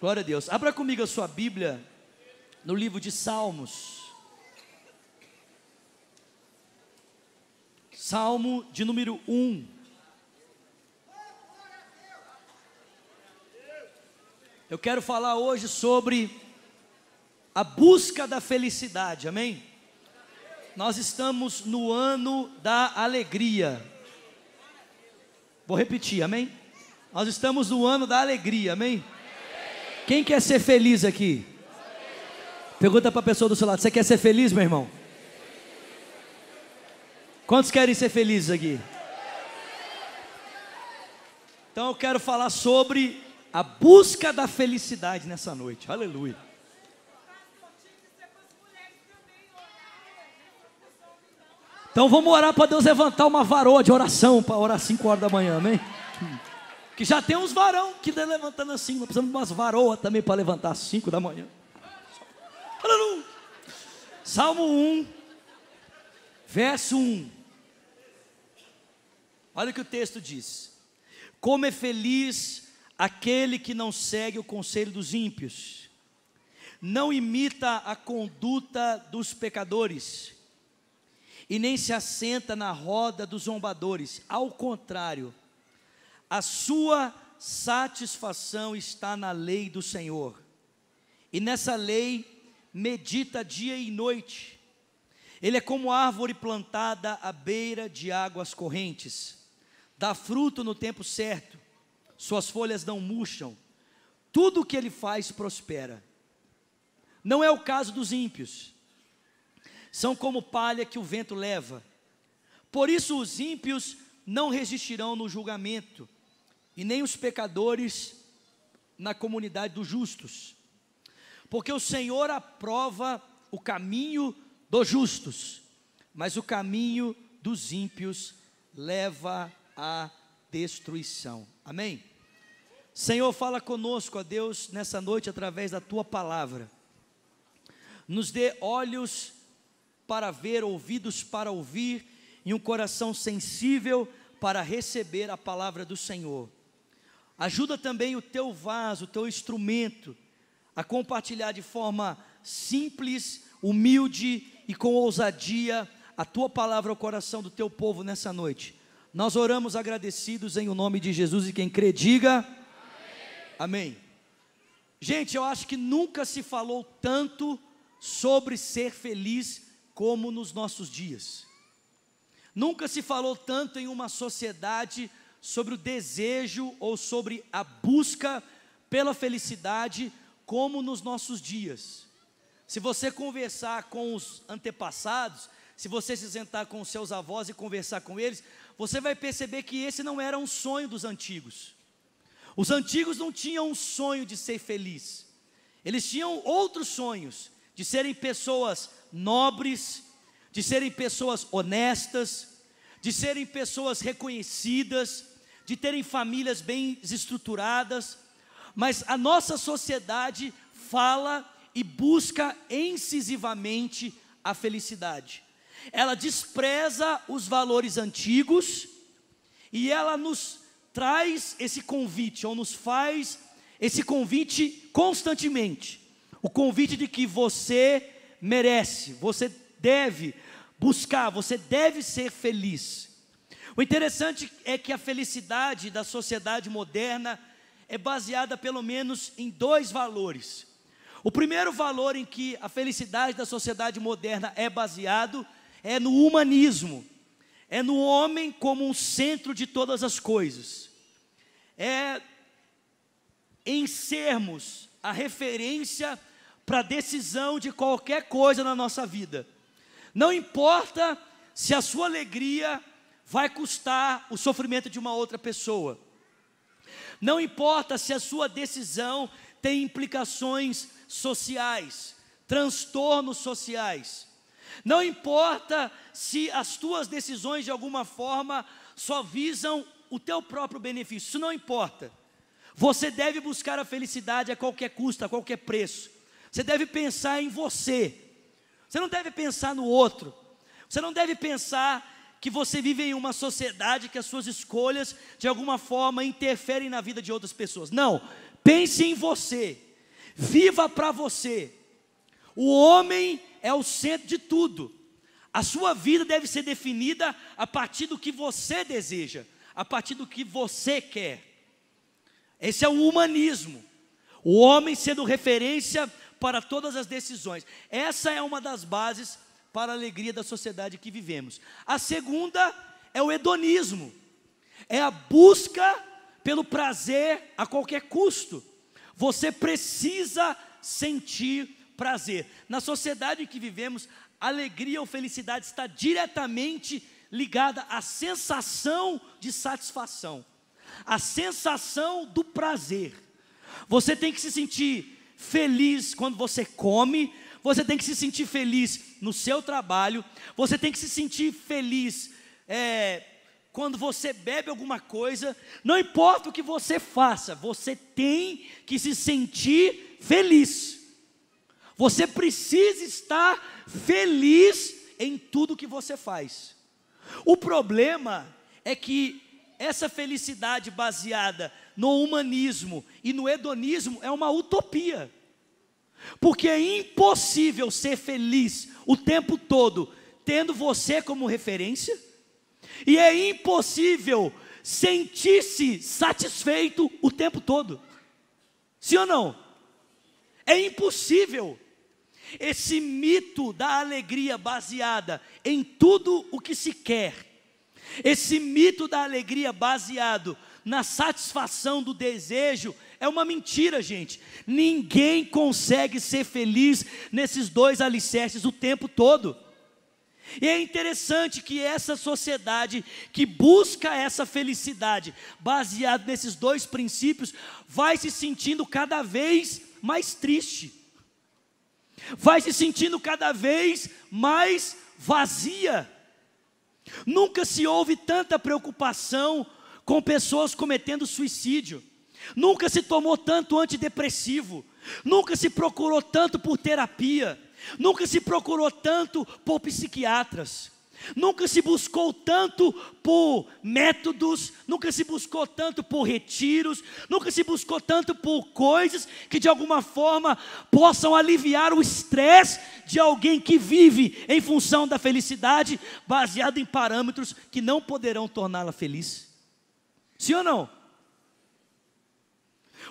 Glória a Deus. Abra comigo a sua Bíblia no livro de Salmos. Salmo de número 1. Eu quero falar hoje sobre a busca da felicidade, amém? Nós estamos no ano da alegria. Vou repetir, amém? Nós estamos no ano da alegria, amém? Quem quer ser feliz aqui? Pergunta para a pessoa do seu lado: Você quer ser feliz, meu irmão? Quantos querem ser felizes aqui? Então eu quero falar sobre a busca da felicidade nessa noite. Aleluia. Então vamos orar para Deus levantar uma varoa de oração para orar 5 horas da manhã, amém? Que já tem uns varão que está levantando assim, nós precisamos de umas varoas também para levantar às 5 da manhã. Aleluia. Salmo 1, verso 1. Olha o que o texto diz: Como é feliz aquele que não segue o conselho dos ímpios, não imita a conduta dos pecadores, e nem se assenta na roda dos zombadores, ao contrário, a sua satisfação está na lei do Senhor, e nessa lei medita dia e noite. Ele é como árvore plantada à beira de águas correntes, dá fruto no tempo certo, suas folhas não murcham, tudo o que ele faz prospera. Não é o caso dos ímpios, são como palha que o vento leva. Por isso os ímpios não resistirão no julgamento, e nem os pecadores na comunidade dos justos. Porque o Senhor aprova o caminho dos justos, mas o caminho dos ímpios leva à destruição. Amém? Senhor, fala conosco, ó Deus, nessa noite através da tua palavra. Nos dê olhos para ver, ouvidos para ouvir e um coração sensível para receber a palavra do Senhor. Ajuda também o teu vaso, o teu instrumento, a compartilhar de forma simples, humilde e com ousadia a tua palavra ao coração do teu povo nessa noite. Nós oramos agradecidos em o nome de Jesus e quem crê, diga amém. amém. Gente, eu acho que nunca se falou tanto sobre ser feliz como nos nossos dias. Nunca se falou tanto em uma sociedade sobre o desejo ou sobre a busca pela felicidade, como nos nossos dias. Se você conversar com os antepassados, se você se sentar com os seus avós e conversar com eles, você vai perceber que esse não era um sonho dos antigos. Os antigos não tinham um sonho de ser feliz, eles tinham outros sonhos, de serem pessoas nobres, de serem pessoas honestas, de serem pessoas reconhecidas, de terem famílias bem estruturadas, mas a nossa sociedade fala e busca incisivamente a felicidade. Ela despreza os valores antigos e ela nos traz esse convite, ou nos faz esse convite constantemente. O convite de que você merece, você deve buscar, você deve ser feliz. O interessante é que a felicidade da sociedade moderna é baseada pelo menos em dois valores. O primeiro valor em que a felicidade da sociedade moderna é baseado é no humanismo. É no homem como um centro de todas as coisas. É em sermos a referência para a decisão de qualquer coisa na nossa vida. Não importa se a sua alegria vai custar o sofrimento de uma outra pessoa. Não importa se a sua decisão tem implicações sociais, transtornos sociais. Não importa se as tuas decisões de alguma forma só visam o teu próprio benefício. Isso não importa. Você deve buscar a felicidade a qualquer custo, a qualquer preço. Você deve pensar em você. Você não deve pensar no outro. Você não deve pensar que você vive em uma sociedade que as suas escolhas de alguma forma interferem na vida de outras pessoas. Não, pense em você. Viva para você. O homem é o centro de tudo. A sua vida deve ser definida a partir do que você deseja, a partir do que você quer. Esse é o humanismo. O homem sendo referência para todas as decisões. Essa é uma das bases para a alegria da sociedade que vivemos. A segunda é o hedonismo. É a busca pelo prazer a qualquer custo. Você precisa sentir prazer. Na sociedade em que vivemos, alegria ou felicidade está diretamente ligada à sensação de satisfação, à sensação do prazer. Você tem que se sentir feliz quando você come, você tem que se sentir feliz no seu trabalho, você tem que se sentir feliz é, quando você bebe alguma coisa, não importa o que você faça, você tem que se sentir feliz. Você precisa estar feliz em tudo que você faz. O problema é que essa felicidade baseada no humanismo e no hedonismo é uma utopia. Porque é impossível ser feliz o tempo todo tendo você como referência, e é impossível sentir-se satisfeito o tempo todo. Sim ou não? É impossível. Esse mito da alegria baseada em tudo o que se quer, esse mito da alegria baseado na satisfação do desejo, é uma mentira, gente. Ninguém consegue ser feliz nesses dois alicerces o tempo todo. E é interessante que essa sociedade que busca essa felicidade, baseado nesses dois princípios, vai se sentindo cada vez mais triste vai se sentindo cada vez mais vazia. Nunca se houve tanta preocupação com pessoas cometendo suicídio. Nunca se tomou tanto antidepressivo. Nunca se procurou tanto por terapia. Nunca se procurou tanto por psiquiatras. Nunca se buscou tanto por métodos, nunca se buscou tanto por retiros, nunca se buscou tanto por coisas que de alguma forma possam aliviar o estresse de alguém que vive em função da felicidade, baseado em parâmetros que não poderão torná-la feliz. Sim ou não?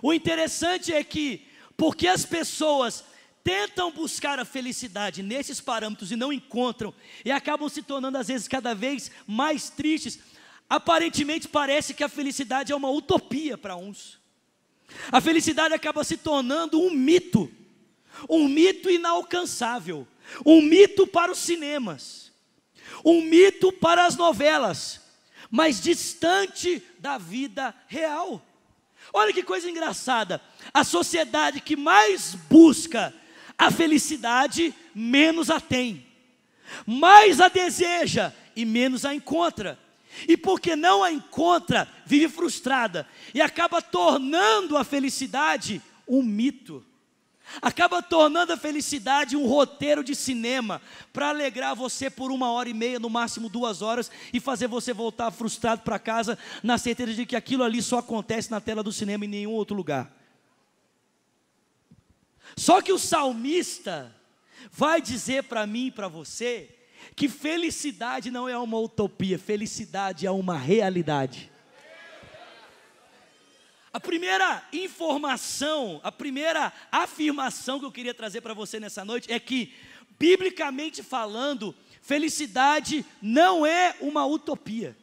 O interessante é que, porque as pessoas tentam buscar a felicidade nesses parâmetros e não encontram, e acabam se tornando às vezes cada vez mais tristes, aparentemente parece que a felicidade é uma utopia para uns. A felicidade acaba se tornando um mito, um mito inalcançável, um mito para os cinemas, um mito para as novelas, mas distante da vida real. Olha que coisa engraçada, a sociedade que mais busca a felicidade, menos a tem. Mais a deseja e menos a encontra. E porque não a encontra, vive frustrada e acaba tornando a felicidade um mito. Acaba tornando a felicidade um roteiro de cinema para alegrar você por uma hora e meia, no máximo duas horas, e fazer você voltar frustrado para casa, na certeza de que aquilo ali só acontece na tela do cinema em nenhum outro lugar. Só que o salmista vai dizer para mim e para você que felicidade não é uma utopia, felicidade é uma realidade. A primeira informação, a primeira afirmação que eu queria trazer para você nessa noite é que, biblicamente falando, felicidade não é uma utopia.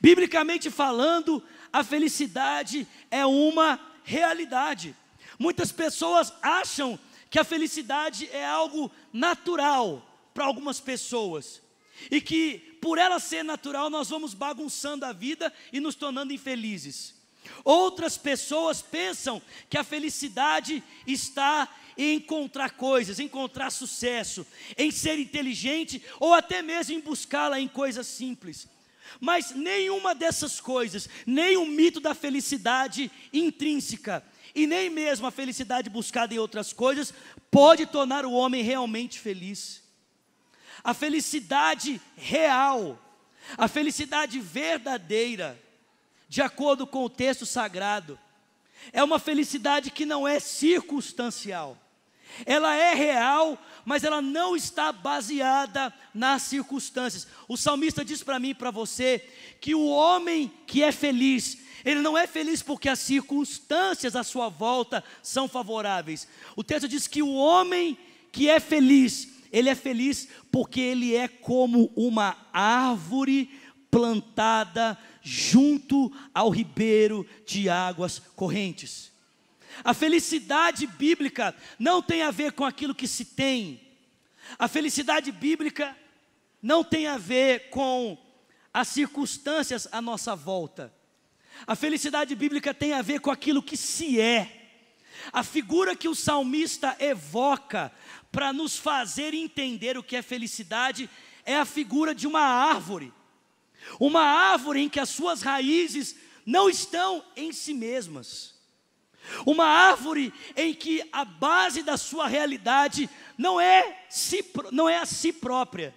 Biblicamente falando, a felicidade é uma realidade. Muitas pessoas acham que a felicidade é algo natural para algumas pessoas e que por ela ser natural nós vamos bagunçando a vida e nos tornando infelizes. Outras pessoas pensam que a felicidade está em encontrar coisas, encontrar sucesso, em ser inteligente ou até mesmo em buscá-la em coisas simples. Mas nenhuma dessas coisas, nem o mito da felicidade intrínseca, e nem mesmo a felicidade buscada em outras coisas pode tornar o homem realmente feliz. A felicidade real, a felicidade verdadeira, de acordo com o texto sagrado, é uma felicidade que não é circunstancial. Ela é real, mas ela não está baseada nas circunstâncias. O salmista diz para mim e para você que o homem que é feliz, ele não é feliz porque as circunstâncias à sua volta são favoráveis. O texto diz que o homem que é feliz, ele é feliz porque ele é como uma árvore plantada junto ao ribeiro de águas correntes. A felicidade bíblica não tem a ver com aquilo que se tem. A felicidade bíblica não tem a ver com as circunstâncias à nossa volta. A felicidade bíblica tem a ver com aquilo que se é. A figura que o salmista evoca para nos fazer entender o que é felicidade é a figura de uma árvore. Uma árvore em que as suas raízes não estão em si mesmas. Uma árvore em que a base da sua realidade não é, si, não é a si própria.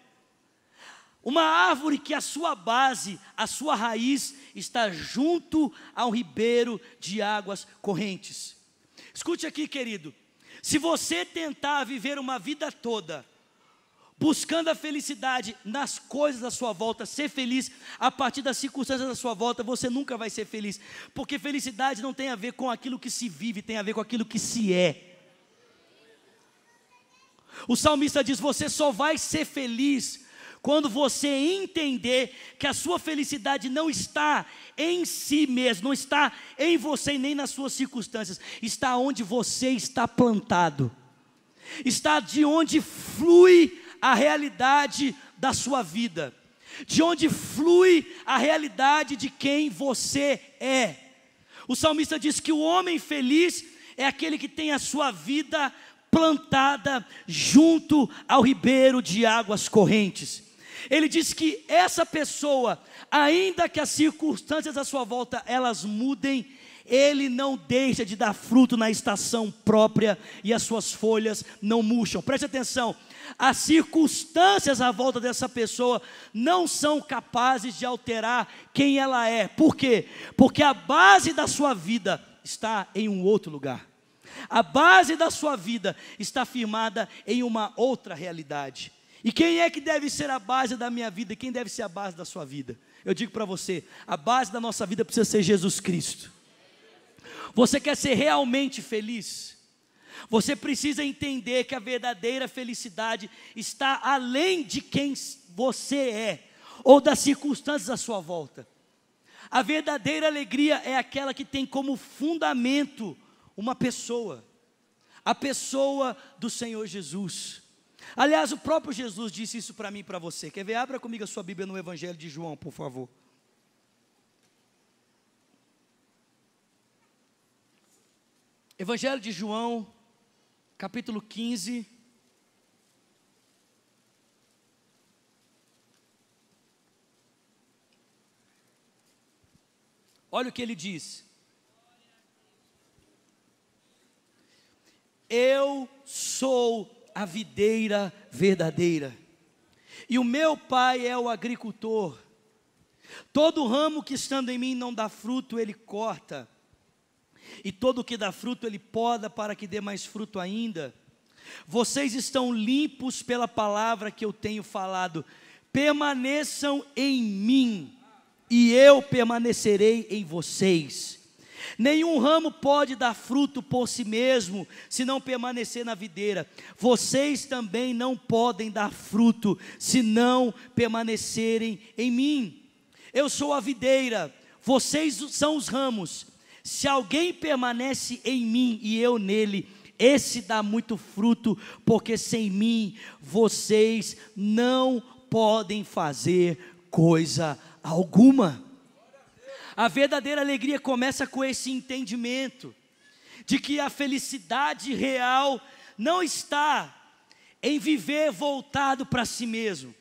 Uma árvore que a sua base, a sua raiz está junto ao ribeiro de águas correntes. Escute aqui, querido. Se você tentar viver uma vida toda buscando a felicidade nas coisas à sua volta, ser feliz a partir das circunstâncias à sua volta, você nunca vai ser feliz, porque felicidade não tem a ver com aquilo que se vive, tem a ver com aquilo que se é. O salmista diz: Você só vai ser feliz quando você entender que a sua felicidade não está em si mesmo, não está em você nem nas suas circunstâncias, está onde você está plantado, está de onde flui a realidade da sua vida, de onde flui a realidade de quem você é. O salmista diz que o homem feliz é aquele que tem a sua vida plantada junto ao ribeiro de águas correntes. Ele diz que essa pessoa, ainda que as circunstâncias à sua volta elas mudem, ele não deixa de dar fruto na estação própria e as suas folhas não murcham. Preste atenção, as circunstâncias à volta dessa pessoa não são capazes de alterar quem ela é. Por quê? Porque a base da sua vida está em um outro lugar. A base da sua vida está firmada em uma outra realidade. E quem é que deve ser a base da minha vida? Quem deve ser a base da sua vida? Eu digo para você: a base da nossa vida precisa ser Jesus Cristo. Você quer ser realmente feliz? Você precisa entender que a verdadeira felicidade está além de quem você é ou das circunstâncias à sua volta. A verdadeira alegria é aquela que tem como fundamento uma pessoa, a pessoa do Senhor Jesus. Aliás, o próprio Jesus disse isso para mim e para você. Quer ver? Abra comigo a sua Bíblia no Evangelho de João, por favor. Evangelho de João, capítulo 15. Olha o que ele diz. Eu sou a videira verdadeira. E o meu pai é o agricultor. Todo ramo que estando em mim não dá fruto, ele corta. E todo que dá fruto, ele poda para que dê mais fruto ainda. Vocês estão limpos pela palavra que eu tenho falado. Permaneçam em mim, e eu permanecerei em vocês. Nenhum ramo pode dar fruto por si mesmo, se não permanecer na videira. Vocês também não podem dar fruto, se não permanecerem em mim. Eu sou a videira, vocês são os ramos. Se alguém permanece em mim e eu nele, esse dá muito fruto, porque sem mim vocês não podem fazer coisa alguma. A verdadeira alegria começa com esse entendimento de que a felicidade real não está em viver voltado para si mesmo.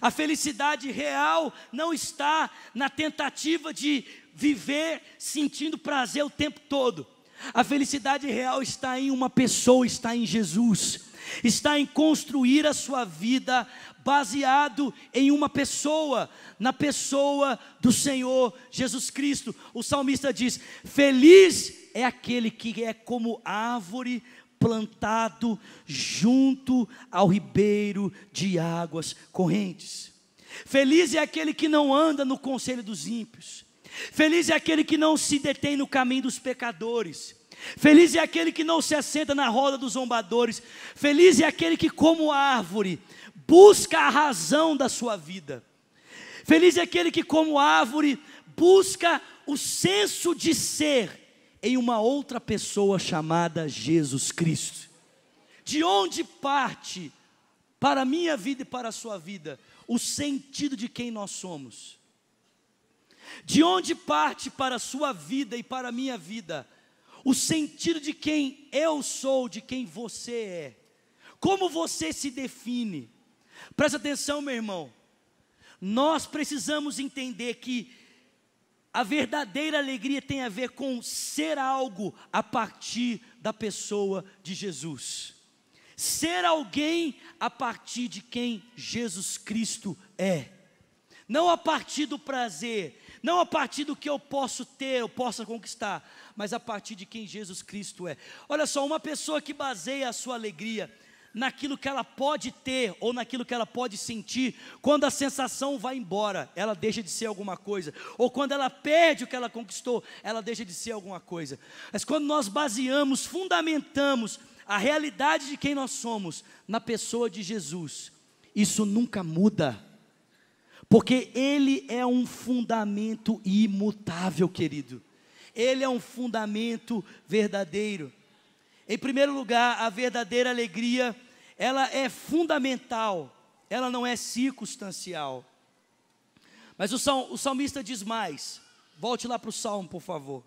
A felicidade real não está na tentativa de viver sentindo prazer o tempo todo. A felicidade real está em uma pessoa, está em Jesus. está em construir a sua vida baseado em uma pessoa, na pessoa do Senhor Jesus Cristo. O salmista diz: Feliz é aquele que é como árvore plantado junto ao ribeiro de águas correntes. Feliz é aquele que não anda no conselho dos ímpios. Feliz é aquele que não se detém no caminho dos pecadores. Feliz é aquele que não se assenta na roda dos zombadores. Feliz é aquele que, como árvore, busca a razão da sua vida. Feliz é aquele que, como árvore, busca o senso de ser em uma outra pessoa chamada Jesus Cristo. De onde parte para a minha vida e para a sua vida o sentido de quem nós somos? De onde parte para a sua vida e para a minha vida o sentido de quem eu sou, de quem você é? Como você se define? Presta atenção, meu irmão. Nós precisamos entender que a verdadeira alegria tem a ver com ser algo a partir da pessoa de Jesus. Ser alguém a partir de quem Jesus Cristo é. Não a partir do prazer, não a partir do que eu posso ter, eu possa conquistar, mas a partir de quem Jesus Cristo é. Olha só, uma pessoa que baseia a sua alegria naquilo que ela pode ter ou naquilo que ela pode sentir, quando a sensação vai embora, ela deixa de ser alguma coisa, ou quando ela perde o que ela conquistou, ela deixa de ser alguma coisa. Mas quando nós baseamos, fundamentamos a realidade de quem nós somos na pessoa de Jesus, isso nunca muda. Porque ele é um fundamento imutável, querido. Ele é um fundamento verdadeiro. Em primeiro lugar, a verdadeira alegria ela é fundamental, ela não é circunstancial. Mas o, sal, o salmista diz mais. Volte lá para o salmo, por favor.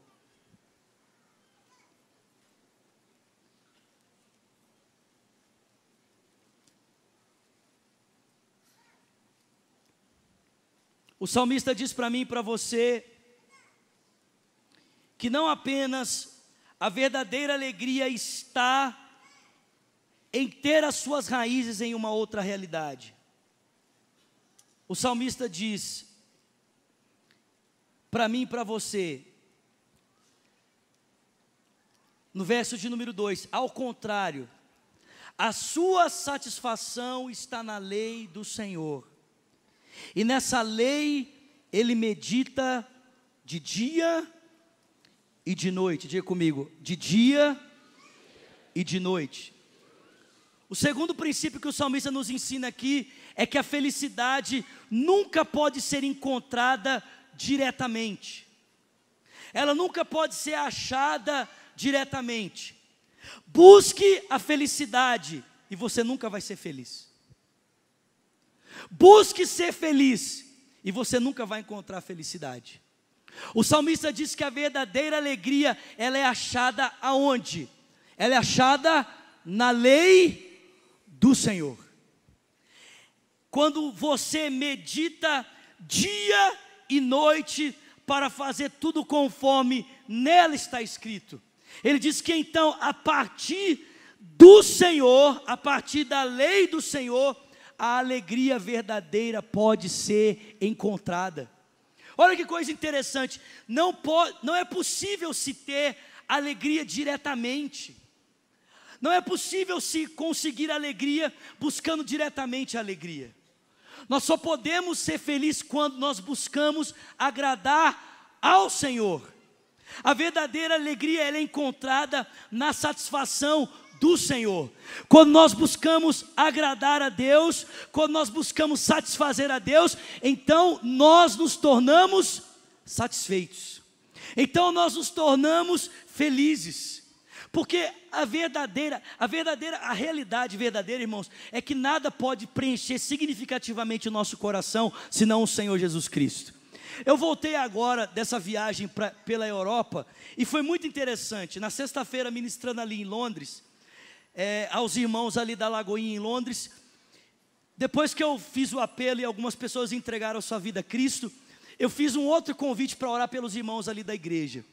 O salmista diz para mim e para você que não apenas a verdadeira alegria está em ter as suas raízes em uma outra realidade. O salmista diz para mim e para você, no verso de número 2: ao contrário, a sua satisfação está na lei do Senhor, e nessa lei ele medita de dia e de noite. Diga comigo, de dia e de noite. O segundo princípio que o salmista nos ensina aqui é que a felicidade nunca pode ser encontrada diretamente. Ela nunca pode ser achada diretamente. Busque a felicidade e você nunca vai ser feliz. Busque ser feliz e você nunca vai encontrar felicidade. O salmista diz que a verdadeira alegria, ela é achada aonde? Ela é achada na lei do Senhor. Quando você medita dia e noite para fazer tudo conforme nela está escrito. Ele diz que então, a partir do Senhor, a partir da lei do Senhor, a alegria verdadeira pode ser encontrada. Olha que coisa interessante, não, pode, não é possível se ter alegria diretamente. Não é possível se conseguir alegria buscando diretamente a alegria. Nós só podemos ser felizes quando nós buscamos agradar ao Senhor. A verdadeira alegria é encontrada na satisfação do Senhor. Quando nós buscamos agradar a Deus, quando nós buscamos satisfazer a Deus, então nós nos tornamos satisfeitos. Então nós nos tornamos felizes. Porque a verdadeira, a verdadeira, a realidade verdadeira, irmãos, é que nada pode preencher significativamente o nosso coração senão o Senhor Jesus Cristo. Eu voltei agora dessa viagem pra, pela Europa e foi muito interessante. Na sexta-feira, ministrando ali em Londres, é, aos irmãos ali da Lagoinha em Londres, depois que eu fiz o apelo e algumas pessoas entregaram sua vida a Cristo, eu fiz um outro convite para orar pelos irmãos ali da igreja.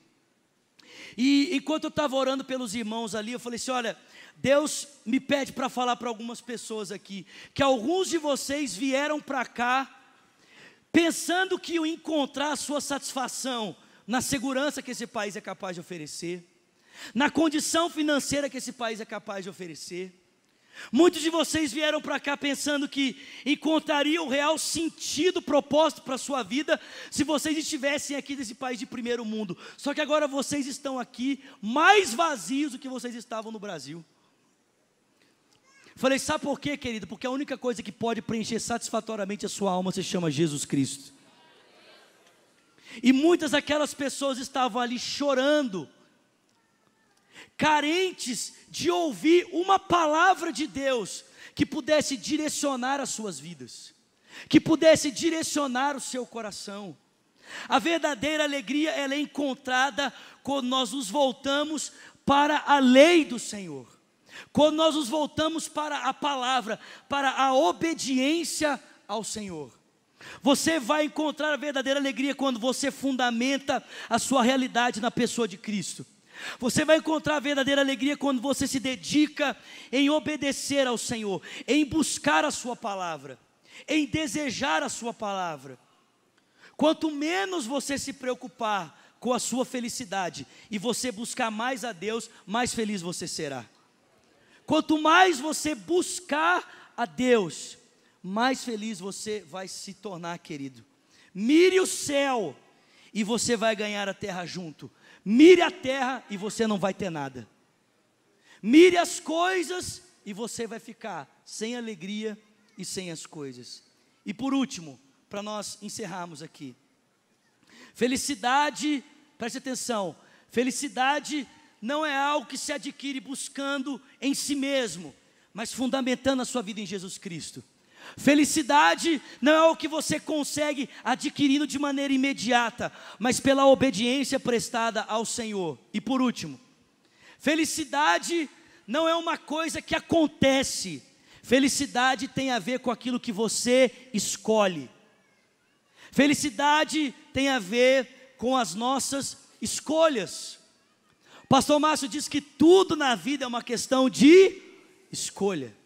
E enquanto eu estava orando pelos irmãos ali, eu falei assim: olha, Deus me pede para falar para algumas pessoas aqui, que alguns de vocês vieram para cá pensando que iam encontrar a sua satisfação na segurança que esse país é capaz de oferecer, na condição financeira que esse país é capaz de oferecer. Muitos de vocês vieram para cá pensando que encontrariam o real sentido proposto para a sua vida se vocês estivessem aqui nesse país de primeiro mundo. Só que agora vocês estão aqui mais vazios do que vocês estavam no Brasil. Falei, sabe por quê, querido? Porque a única coisa que pode preencher satisfatoriamente a sua alma se chama Jesus Cristo. E muitas daquelas pessoas estavam ali chorando, carentes de ouvir uma palavra de Deus que pudesse direcionar as suas vidas, que pudesse direcionar o seu coração. A verdadeira alegria ela é encontrada quando nós nos voltamos para a lei do Senhor. Quando nós nos voltamos para a palavra, para a obediência ao Senhor. Você vai encontrar a verdadeira alegria quando você fundamenta a sua realidade na pessoa de Cristo. Você vai encontrar a verdadeira alegria quando você se dedica em obedecer ao Senhor, em buscar a Sua palavra, em desejar a Sua palavra. Quanto menos você se preocupar com a sua felicidade e você buscar mais a Deus, mais feliz você será. Quanto mais você buscar a Deus, mais feliz você vai se tornar, querido. Mire o céu e você vai ganhar a terra junto. Mire a terra e você não vai ter nada. Mire as coisas e você vai ficar sem alegria e sem as coisas. E por último, para nós encerrarmos aqui. Felicidade, preste atenção, felicidade não é algo que se adquire buscando em si mesmo, mas fundamentando a sua vida em Jesus Cristo. Felicidade não é algo que você consegue adquirindo de maneira imediata, mas pela obediência prestada ao Senhor. E por último, felicidade não é uma coisa que acontece, felicidade tem a ver com aquilo que você escolhe. Felicidade tem a ver com as nossas escolhas. Pastor Márcio diz que tudo na vida é uma questão de escolha.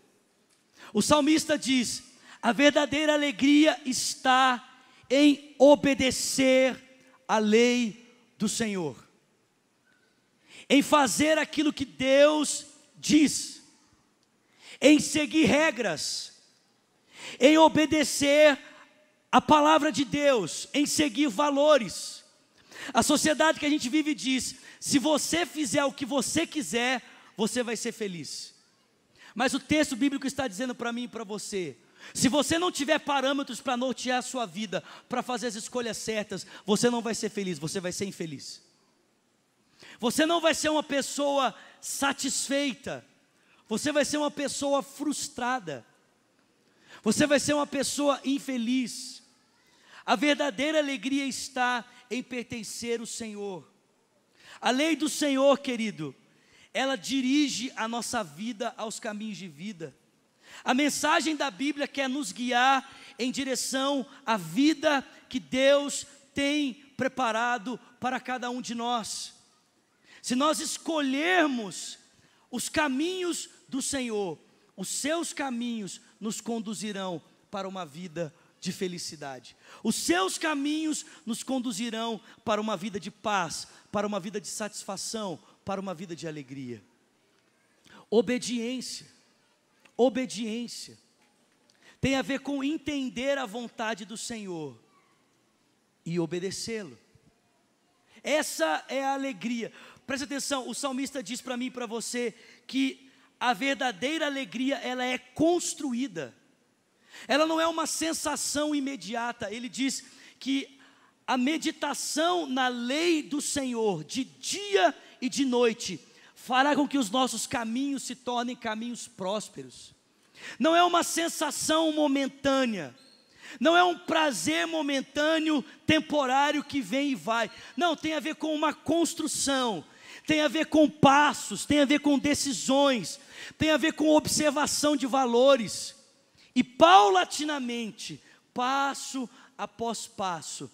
O salmista diz: a verdadeira alegria está em obedecer a lei do Senhor, em fazer aquilo que Deus diz, em seguir regras, em obedecer a palavra de Deus, em seguir valores. A sociedade que a gente vive diz: se você fizer o que você quiser, você vai ser feliz. Mas o texto bíblico está dizendo para mim e para você: se você não tiver parâmetros para nortear a sua vida, para fazer as escolhas certas, você não vai ser feliz, você vai ser infeliz. Você não vai ser uma pessoa satisfeita, você vai ser uma pessoa frustrada, você vai ser uma pessoa infeliz. A verdadeira alegria está em pertencer ao Senhor. A lei do Senhor, querido, ela dirige a nossa vida aos caminhos de vida. A mensagem da Bíblia quer nos guiar em direção à vida que Deus tem preparado para cada um de nós. Se nós escolhermos os caminhos do Senhor, os seus caminhos nos conduzirão para uma vida de felicidade. Os seus caminhos nos conduzirão para uma vida de paz, para uma vida de satisfação, para uma vida de alegria. Obediência. Obediência. Tem a ver com entender a vontade do Senhor e obedecê-lo. Essa é a alegria. Presta atenção, o salmista diz para mim e para você que a verdadeira alegria ela é construída. Ela não é uma sensação imediata. Ele diz que a meditação na lei do Senhor, de dia e de noite, fará com que os nossos caminhos se tornem caminhos prósperos. Não é uma sensação momentânea, não é um prazer momentâneo, temporário que vem e vai. Não, tem a ver com uma construção, tem a ver com passos, tem a ver com decisões, tem a ver com observação de valores. E paulatinamente, passo após passo,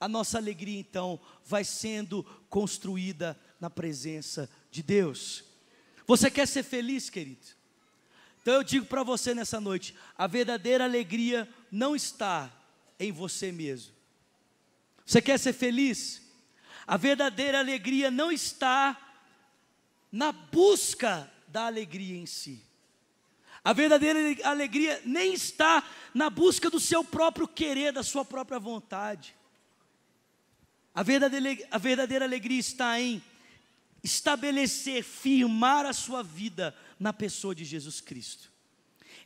a nossa alegria então vai sendo construída na presença de Deus. Você quer ser feliz, querido? Então eu digo para você nessa noite: a verdadeira alegria não está em você mesmo. Você quer ser feliz? A verdadeira alegria não está na busca da alegria em si. A verdadeira alegria nem está na busca do seu próprio querer, da sua própria vontade. A verdadeira, a verdadeira alegria está em estabelecer, firmar a sua vida na pessoa de Jesus Cristo,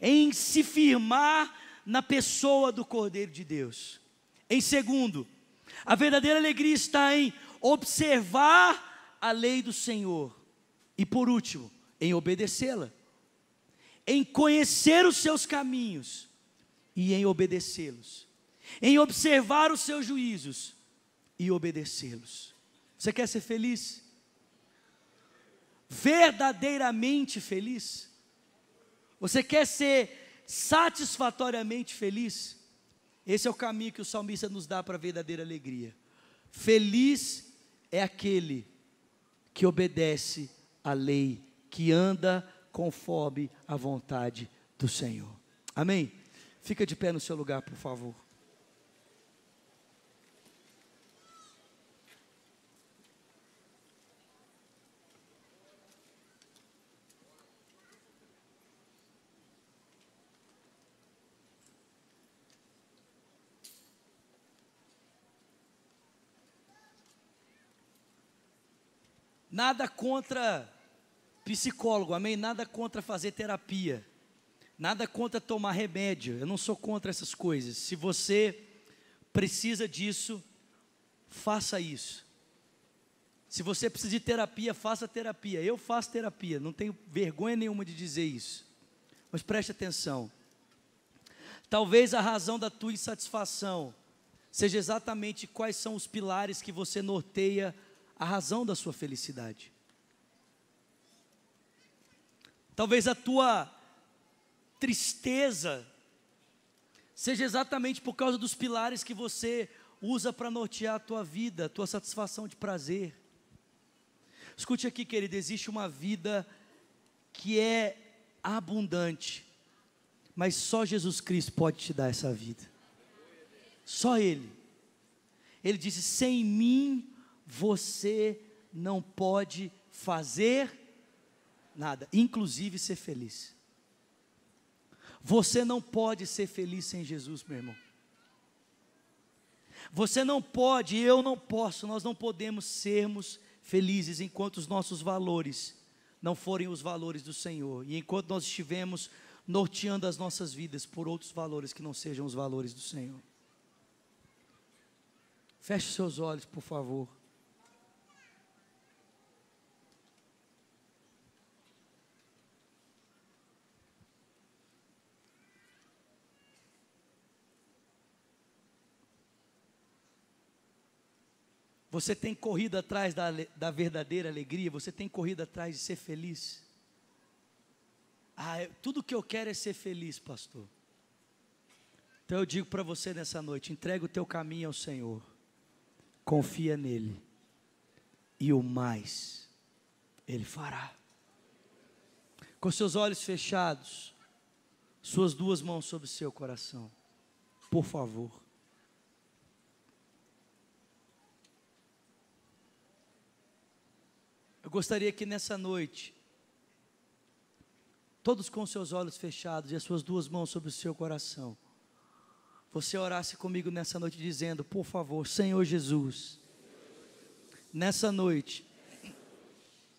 em se firmar na pessoa do Cordeiro de Deus. Em segundo, a verdadeira alegria está em observar a lei do Senhor. E por último, em obedecê-la. Em conhecer os seus caminhos e em obedecê-los. Em observar os seus juízos e obedecê-los. Você quer ser feliz? Verdadeiramente feliz? Você quer ser satisfatoriamente feliz? Esse é o caminho que o salmista nos dá para a verdadeira alegria. Feliz é aquele que obedece à lei, que anda conforme a vontade do Senhor. Amém? Fica de pé no seu lugar, por favor. Nada contra psicólogo, amém? Nada contra fazer terapia. Nada contra tomar remédio. Eu não sou contra essas coisas. Se você precisa disso, faça isso. Se você precisa de terapia, faça terapia. Eu faço terapia, não tenho vergonha nenhuma de dizer isso. Mas preste atenção. Talvez a razão da tua insatisfação seja exatamente quais são os pilares que você norteia a razão da sua felicidade. Talvez a tua tristeza seja exatamente por causa dos pilares que você usa para nortear a tua vida, a tua satisfação de prazer. Escute aqui, querido, existe uma vida que é abundante, mas só Jesus Cristo pode te dar essa vida. Só Ele. Ele disse: sem mim você não pode fazer nada, inclusive ser feliz. Você não pode ser feliz sem Jesus, meu irmão. Você não pode, eu não posso, nós não podemos sermos felizes enquanto os nossos valores não forem os valores do Senhor e enquanto nós estivermos norteando as nossas vidas por outros valores que não sejam os valores do Senhor. Feche seus olhos, por favor. Você tem corrido atrás da, da verdadeira alegria? Você tem corrido atrás de ser feliz? Ah, eu, tudo que eu quero é ser feliz, pastor. Então eu digo para você nessa noite: entrega o teu caminho ao Senhor, confia nele, e o mais Ele fará. Com seus olhos fechados, suas duas mãos sobre o seu coração, por favor. Eu gostaria que nessa noite, todos com seus olhos fechados e as suas duas mãos sobre o seu coração, você orasse comigo nessa noite dizendo: Por favor, Senhor Jesus, nessa noite,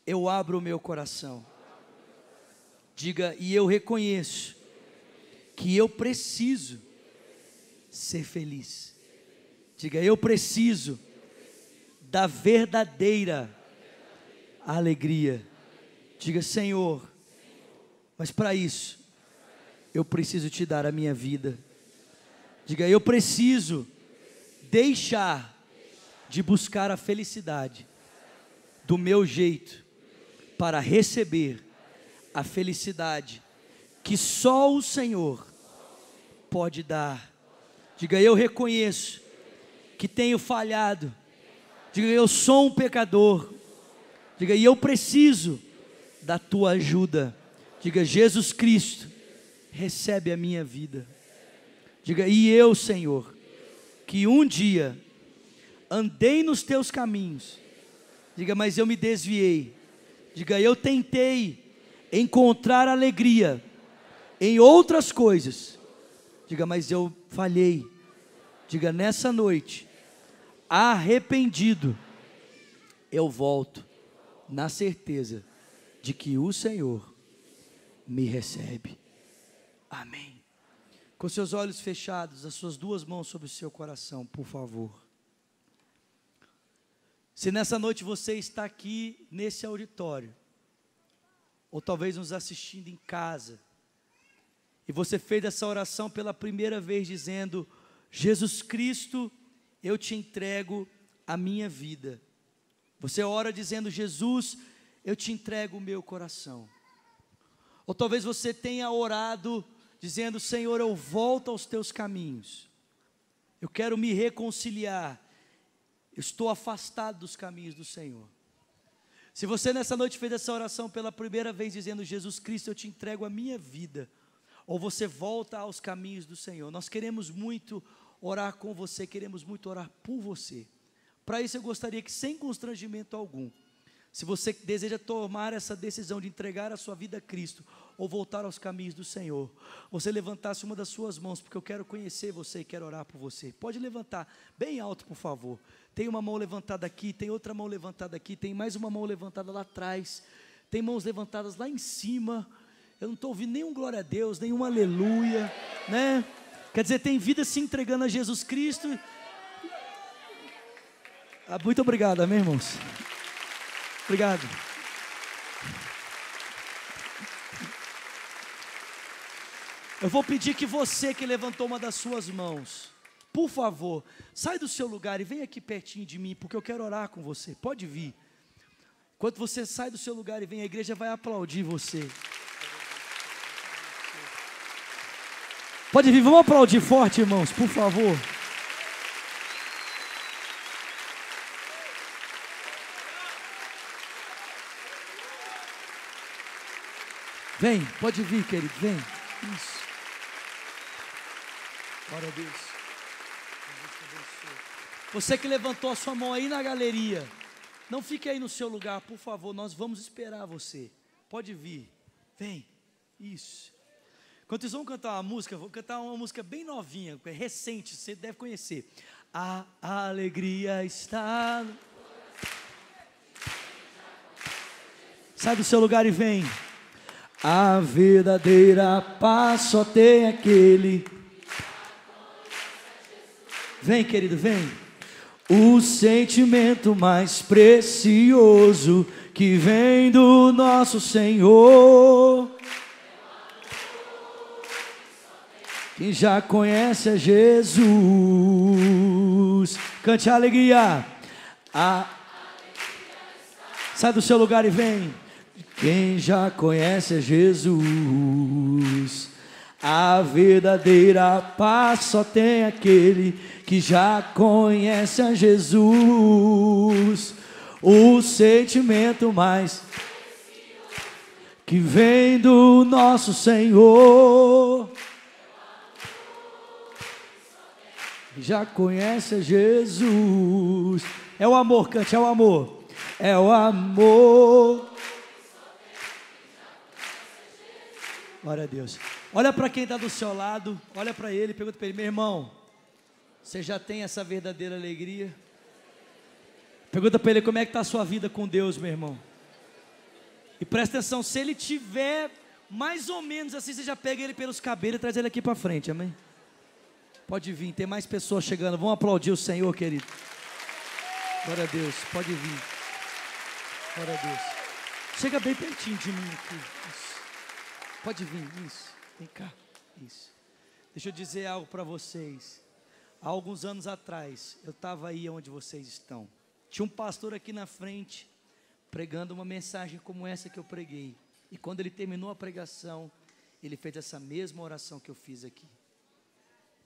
eu abro o meu coração. Diga, e eu reconheço que eu preciso ser feliz. Diga, eu preciso da verdadeira a alegria. Diga, Senhor, mas para isso, eu preciso te dar a minha vida. Diga, eu preciso deixar de buscar a felicidade do meu jeito para receber a felicidade que só o Senhor pode dar. Diga, eu reconheço que tenho falhado. Diga, eu sou um pecador Diga, e eu preciso da tua ajuda. Diga, Jesus Cristo, recebe a minha vida. Diga, e eu, Senhor, que um dia andei nos teus caminhos. Diga, mas eu me desviei. Diga, eu tentei encontrar alegria em outras coisas. Diga, mas eu falhei. Diga, nessa noite, arrependido, eu volto na certeza de que o Senhor me recebe. Amém. Com seus olhos fechados, as suas duas mãos sobre o seu coração, por favor. Se nessa noite você está aqui nesse auditório, ou talvez nos assistindo em casa, e você fez essa oração pela primeira vez dizendo: Jesus Cristo, eu te entrego a minha vida. Você ora dizendo: Jesus, eu te entrego o meu coração. Ou talvez você tenha orado dizendo: Senhor, eu volto aos teus caminhos. Eu quero me reconciliar. Eu estou afastado dos caminhos do Senhor. Se você nessa noite fez essa oração pela primeira vez, dizendo: Jesus Cristo, eu te entrego a minha vida, ou você volta aos caminhos do Senhor, nós queremos muito orar com você, queremos muito orar por você. Para isso, eu gostaria que, sem constrangimento algum, se você deseja tomar essa decisão de entregar a sua vida a Cristo ou voltar aos caminhos do Senhor, você levantasse uma das suas mãos, porque eu quero conhecer você e quero orar por você. Pode levantar bem alto, por favor. Tem uma mão levantada aqui, tem outra mão levantada aqui, tem mais uma mão levantada lá atrás, tem mãos levantadas lá em cima. Eu não estou ouvindo nenhum glória a Deus, nenhum aleluia, né? Quer dizer, tem vida se entregando a Jesus Cristo. Ah, muito obrigado, amém, irmãos? Obrigado. Eu vou pedir que você que levantou uma das suas mãos, por favor, sai do seu lugar e vem aqui pertinho de mim, porque eu quero orar com você. Pode vir. Enquanto você sai do seu lugar e vem, a igreja vai aplaudir você. Pode vir, vamos aplaudir forte, irmãos, por favor. Vem, pode vir, querido, vem. Isso. Glória a Deus. Você que levantou a sua mão aí na galeria, não fique aí no seu lugar, por favor, nós vamos esperar você. Pode vir, vem. Isso. Enquanto eles vão cantar uma música, vou cantar uma música bem novinha, é recente, você deve conhecer. A alegria está. Sai do seu lugar e vem. A verdadeira paz só tem aquele. Vem, querido, vem. O sentimento mais precioso que vem do nosso Senhor. Quem já conhece a Jesus, cante a alegria. A... Sai do seu lugar e vem. Quem já conhece a Jesus, a verdadeira paz só tem aquele que já conhece a Jesus. O sentimento mais que vem do nosso Senhor. Já conhece a Jesus. É o amor, cante, é o amor. É o amor. Glória a Deus. Olha para quem está do seu lado, olha para ele, pergunta para ele, meu irmão, você já tem essa verdadeira alegria? Pergunta para ele como é que está a sua vida com Deus, meu irmão. E presta atenção, se ele tiver mais ou menos assim, você já pega ele pelos cabelos e traz ele aqui para frente, amém? Pode vir, tem mais pessoas chegando. Vamos aplaudir o Senhor, querido. Glória a Deus, pode vir. Glória a Deus. Chega bem pertinho de mim aqui. Isso. Pode vir, isso. Vem cá, isso. Deixa eu dizer algo para vocês. Há alguns anos atrás, eu estava aí onde vocês estão. Tinha um pastor aqui na frente, pregando uma mensagem como essa que eu preguei. E quando ele terminou a pregação, ele fez essa mesma oração que eu fiz aqui.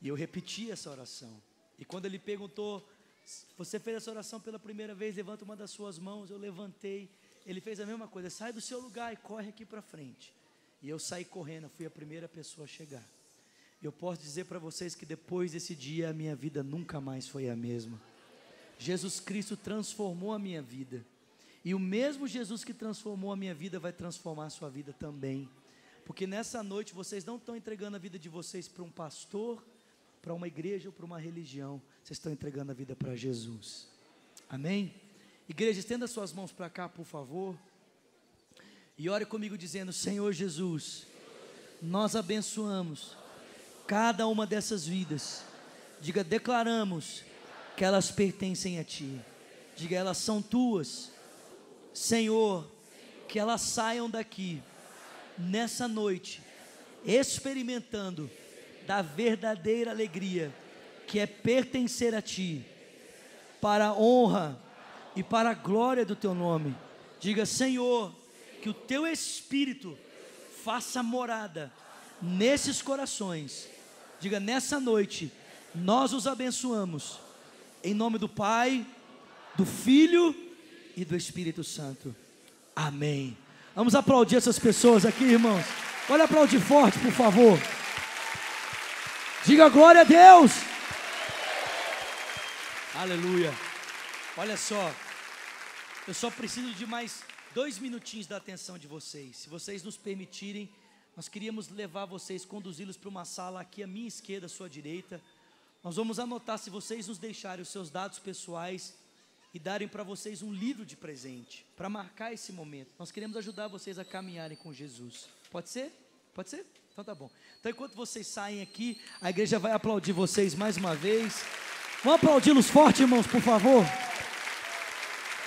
E eu repeti essa oração. E quando ele perguntou, você fez essa oração pela primeira vez, levanta uma das suas mãos, eu levantei Ele fez a mesma coisa, sai do seu lugar e corre aqui para frente. E eu saí correndo, fui a primeira pessoa a chegar. Eu posso dizer para vocês que depois desse dia a minha vida nunca mais foi a mesma. Jesus Cristo transformou a minha vida. E o mesmo Jesus que transformou a minha vida vai transformar a sua vida também. Porque nessa noite vocês não estão entregando a vida de vocês para um pastor, para uma igreja ou para uma religião. Vocês estão entregando a vida para Jesus. Amém? Igreja, estenda suas mãos para cá, por favor. E ore comigo dizendo: Senhor Jesus, nós abençoamos cada uma dessas vidas. Diga, declaramos que elas pertencem a Ti. Diga, elas são tuas. Senhor, que elas saiam daqui nessa noite, experimentando da verdadeira alegria que é pertencer a Ti, para a honra e para a glória do Teu nome. Diga, Senhor, que o Teu Espírito faça morada nesses corações. Diga, nessa noite, nós os abençoamos, em nome do Pai, do Filho e do Espírito Santo. Amém. Vamos aplaudir essas pessoas aqui, irmãos. Olha aplaudir forte, por favor. Diga glória a Deus. Aleluia. Olha só. Eu só preciso de mais dois minutinhos da atenção de vocês. Se vocês nos permitirem, nós queríamos levar vocês, conduzi-los para uma sala aqui à minha esquerda, à sua direita. Nós vamos anotar, se vocês nos deixarem os seus dados pessoais e darem para vocês um livro de presente, para marcar esse momento. Nós queremos ajudar vocês a caminharem com Jesus. Pode ser? Pode ser? Então tá bom. Então enquanto vocês saem aqui, a igreja vai aplaudir vocês mais uma vez. Vamos aplaudi-los forte, irmãos, por favor.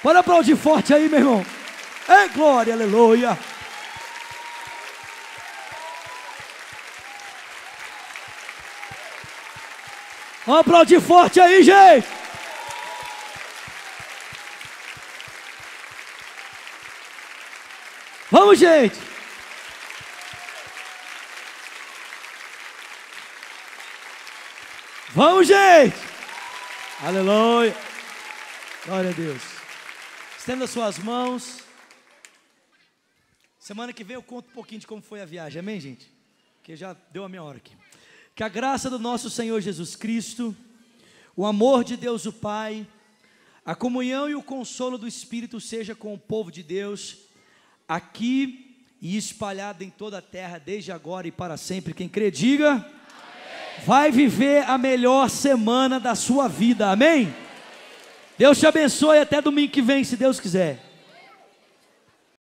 Pode aplaudir forte aí, meu irmão. É glória, aleluia. Vamos aplaudir forte aí, gente. Vamos, gente. Vamos, gente. Aleluia. Glória a Deus. Estenda suas mãos. Semana que vem eu conto um pouquinho de como foi a viagem. Amém, gente? Que já deu a minha hora aqui. Que a graça do nosso Senhor Jesus Cristo, o amor de Deus o Pai, a comunhão e o consolo do Espírito seja com o povo de Deus, aqui e espalhado em toda a terra, desde agora e para sempre. Quem crê, diga. Vai viver a melhor semana da sua vida. Amém? Deus te abençoe até domingo que vem, se Deus quiser.